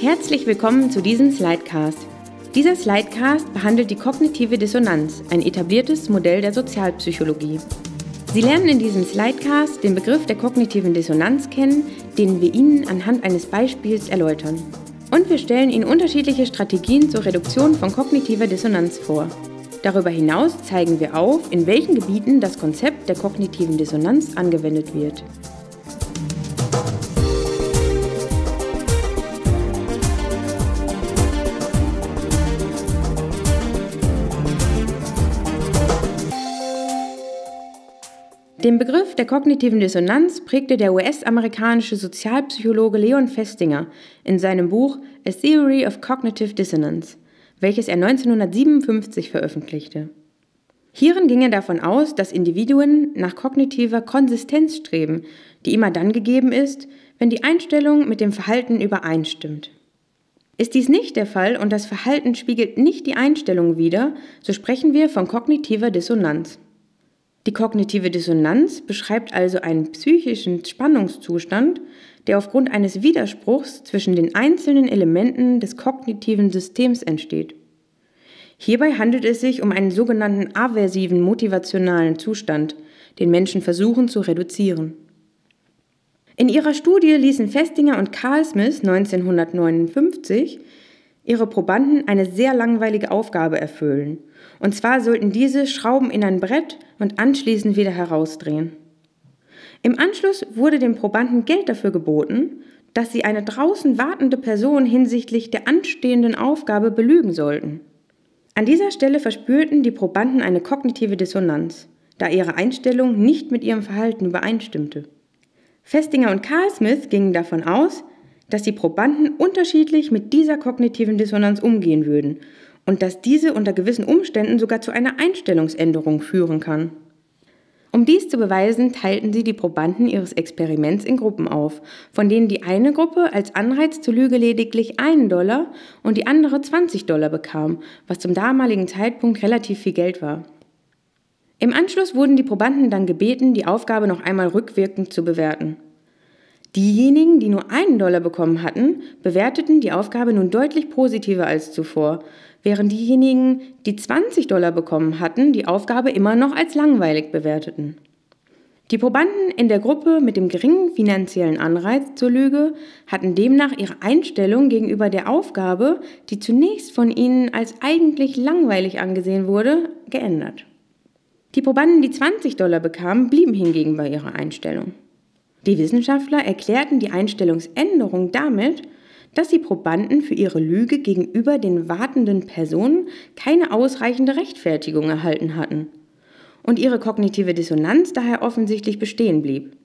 Herzlich willkommen zu diesem Slidecast. Dieser Slidecast behandelt die kognitive Dissonanz, ein etabliertes Modell der Sozialpsychologie. Sie lernen in diesem Slidecast den Begriff der kognitiven Dissonanz kennen, den wir Ihnen anhand eines Beispiels erläutern. Und wir stellen Ihnen unterschiedliche Strategien zur Reduktion von kognitiver Dissonanz vor. Darüber hinaus zeigen wir auf, in welchen Gebieten das Konzept der kognitiven Dissonanz angewendet wird. Den Begriff der kognitiven Dissonanz prägte der US-amerikanische Sozialpsychologe Leon Festinger in seinem Buch A Theory of Cognitive Dissonance, welches er 1957 veröffentlichte. Hierin ging er davon aus, dass Individuen nach kognitiver Konsistenz streben, die immer dann gegeben ist, wenn die Einstellung mit dem Verhalten übereinstimmt. Ist dies nicht der Fall und das Verhalten spiegelt nicht die Einstellung wider, so sprechen wir von kognitiver Dissonanz. Die kognitive Dissonanz beschreibt also einen psychischen Spannungszustand, der aufgrund eines Widerspruchs zwischen den einzelnen Elementen des kognitiven Systems entsteht. Hierbei handelt es sich um einen sogenannten aversiven motivationalen Zustand, den Menschen versuchen zu reduzieren. In ihrer Studie ließen Festinger und Carl Smith 1959 ihre Probanden eine sehr langweilige Aufgabe erfüllen. Und zwar sollten diese Schrauben in ein Brett und anschließend wieder herausdrehen. Im Anschluss wurde den Probanden Geld dafür geboten, dass sie eine draußen wartende Person hinsichtlich der anstehenden Aufgabe belügen sollten. An dieser Stelle verspürten die Probanden eine kognitive Dissonanz, da ihre Einstellung nicht mit ihrem Verhalten übereinstimmte. Festinger und Carl Smith gingen davon aus, dass die Probanden unterschiedlich mit dieser kognitiven Dissonanz umgehen würden und dass diese unter gewissen Umständen sogar zu einer Einstellungsänderung führen kann. Um dies zu beweisen, teilten sie die Probanden ihres Experiments in Gruppen auf, von denen die eine Gruppe als Anreiz zur Lüge lediglich einen Dollar und die andere 20 Dollar bekam, was zum damaligen Zeitpunkt relativ viel Geld war. Im Anschluss wurden die Probanden dann gebeten, die Aufgabe noch einmal rückwirkend zu bewerten. Diejenigen, die nur einen Dollar bekommen hatten, bewerteten die Aufgabe nun deutlich positiver als zuvor, während diejenigen, die 20 Dollar bekommen hatten, die Aufgabe immer noch als langweilig bewerteten. Die Probanden in der Gruppe mit dem geringen finanziellen Anreiz zur Lüge hatten demnach ihre Einstellung gegenüber der Aufgabe, die zunächst von ihnen als eigentlich langweilig angesehen wurde, geändert. Die Probanden, die 20 Dollar bekamen, blieben hingegen bei ihrer Einstellung. Die Wissenschaftler erklärten die Einstellungsänderung damit, dass die Probanden für ihre Lüge gegenüber den wartenden Personen keine ausreichende Rechtfertigung erhalten hatten und ihre kognitive Dissonanz daher offensichtlich bestehen blieb.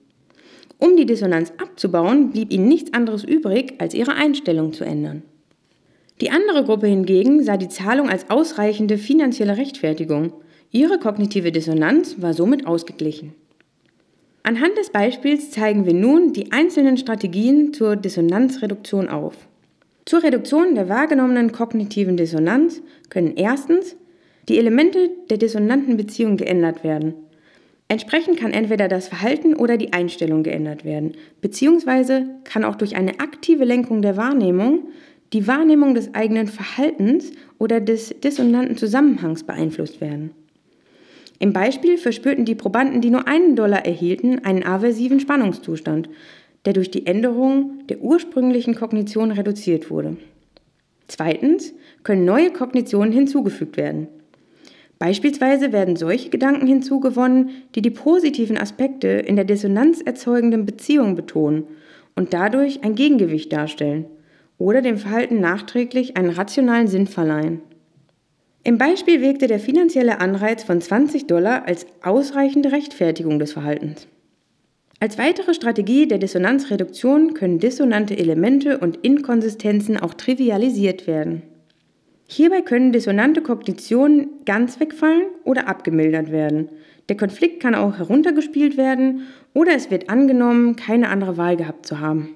Um die Dissonanz abzubauen, blieb ihnen nichts anderes übrig, als ihre Einstellung zu ändern. Die andere Gruppe hingegen sah die Zahlung als ausreichende finanzielle Rechtfertigung. Ihre kognitive Dissonanz war somit ausgeglichen. Anhand des Beispiels zeigen wir nun die einzelnen Strategien zur Dissonanzreduktion auf. Zur Reduktion der wahrgenommenen kognitiven Dissonanz können erstens die Elemente der dissonanten Beziehung geändert werden. Entsprechend kann entweder das Verhalten oder die Einstellung geändert werden, beziehungsweise kann auch durch eine aktive Lenkung der Wahrnehmung die Wahrnehmung des eigenen Verhaltens oder des dissonanten Zusammenhangs beeinflusst werden. Im Beispiel verspürten die Probanden, die nur einen Dollar erhielten, einen aversiven Spannungszustand, der durch die Änderung der ursprünglichen Kognition reduziert wurde. Zweitens können neue Kognitionen hinzugefügt werden. Beispielsweise werden solche Gedanken hinzugewonnen, die die positiven Aspekte in der Dissonanz erzeugenden Beziehung betonen und dadurch ein Gegengewicht darstellen oder dem Verhalten nachträglich einen rationalen Sinn verleihen. Im Beispiel wirkte der finanzielle Anreiz von 20 Dollar als ausreichende Rechtfertigung des Verhaltens. Als weitere Strategie der Dissonanzreduktion können dissonante Elemente und Inkonsistenzen auch trivialisiert werden. Hierbei können dissonante Kognitionen ganz wegfallen oder abgemildert werden. Der Konflikt kann auch heruntergespielt werden oder es wird angenommen, keine andere Wahl gehabt zu haben.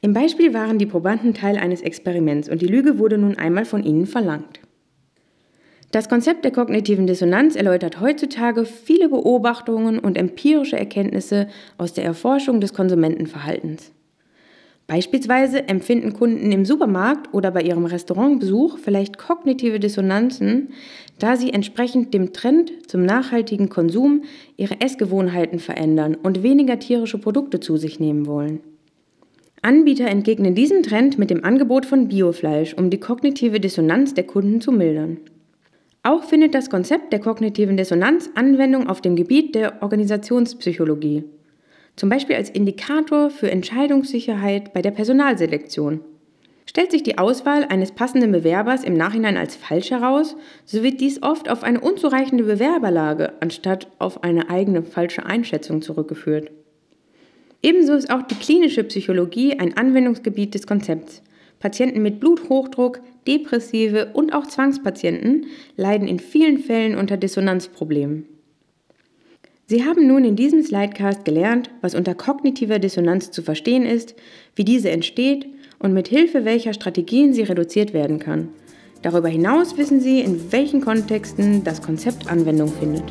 Im Beispiel waren die Probanden Teil eines Experiments und die Lüge wurde nun einmal von ihnen verlangt. Das Konzept der kognitiven Dissonanz erläutert heutzutage viele Beobachtungen und empirische Erkenntnisse aus der Erforschung des Konsumentenverhaltens. Beispielsweise empfinden Kunden im Supermarkt oder bei ihrem Restaurantbesuch vielleicht kognitive Dissonanzen, da sie entsprechend dem Trend zum nachhaltigen Konsum ihre Essgewohnheiten verändern und weniger tierische Produkte zu sich nehmen wollen. Anbieter entgegnen diesem Trend mit dem Angebot von Biofleisch, um die kognitive Dissonanz der Kunden zu mildern. Auch findet das Konzept der kognitiven Dissonanz Anwendung auf dem Gebiet der Organisationspsychologie zum Beispiel als Indikator für Entscheidungssicherheit bei der Personalselektion. Stellt sich die Auswahl eines passenden Bewerbers im Nachhinein als falsch heraus, so wird dies oft auf eine unzureichende Bewerberlage anstatt auf eine eigene falsche Einschätzung zurückgeführt. Ebenso ist auch die klinische Psychologie ein Anwendungsgebiet des Konzepts. Patienten mit Bluthochdruck, Depressive und auch Zwangspatienten leiden in vielen Fällen unter Dissonanzproblemen. Sie haben nun in diesem Slidecast gelernt, was unter kognitiver Dissonanz zu verstehen ist, wie diese entsteht und mit Hilfe welcher Strategien sie reduziert werden kann. Darüber hinaus wissen Sie, in welchen Kontexten das Konzept Anwendung findet.